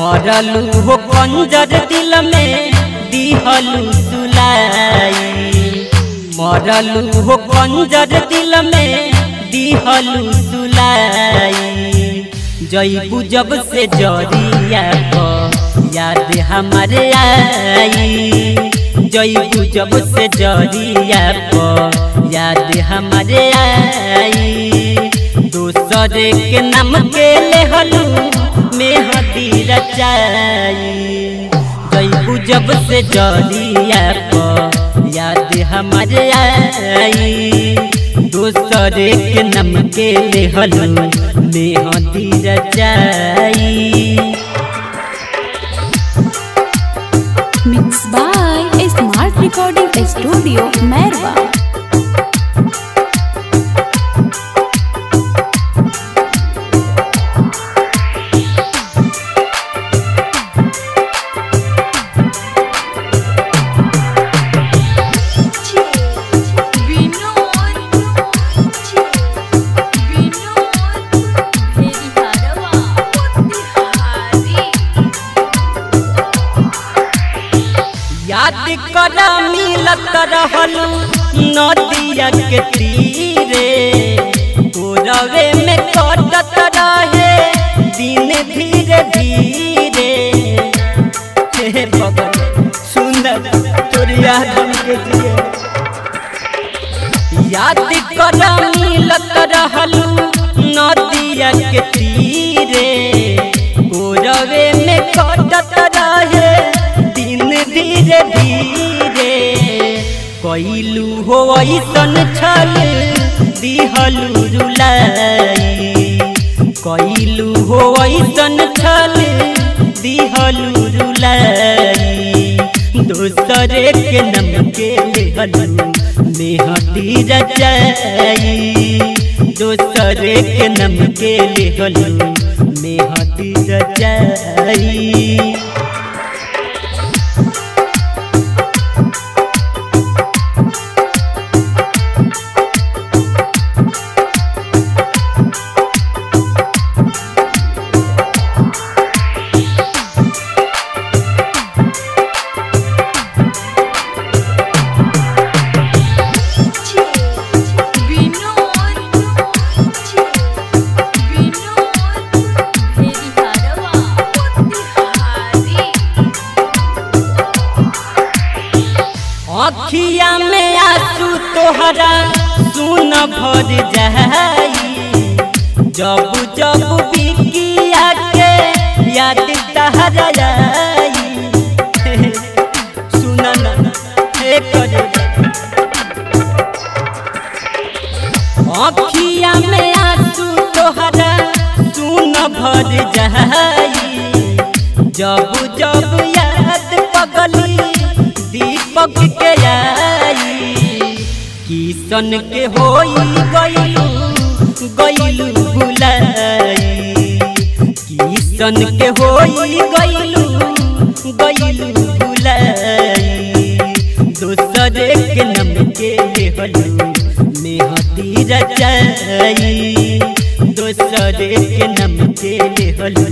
मरलू हो कंजर दिल में, दिहलू सुलाई। मरलू हो कंजर दिल में, दिहलू सुलाई। जईबू जब से ज़रिया याद हमारे आई। जईबू जब से ज़रिया याद हमारे आई। दूसरे के नाम के लेहलू रचाई। जब से ज़रिया प याद हमारे आई। दूसरे के नाम के लेहलू मेहदी रचाई। Mixed by a Smart Recording Studio, मिलत रहलू नदिया के तीरे। गोरवे में कटत रहे, दिन धीरे धीरे। हे भगवान, सुंदर तोरी याद के दिए। याद कर मिलत रहलू कैलू हो ऐसन छल, दिहलू रुलाई। कैलू हो ऐसन छल, दिहलू रुलाई। दोसरे के नम के लेहलू मेहदी रचाई दोसरे के नम के लेहलू मेहदी रचाई अखिया में आँसू तोहरा सुन भर जाई। जब जब बिकिया के याद तहरा आई सुन अखिया में आँसू तोहरा सुन भर जाई। जब जब दीपक के आई। किशन के होई गईलू गईलू भुलाई किशन के होई गईलू गईलू भुलाई दोसरे के नम के लेहलू मेहदी रचाई। दोसरे के नम के लेहलू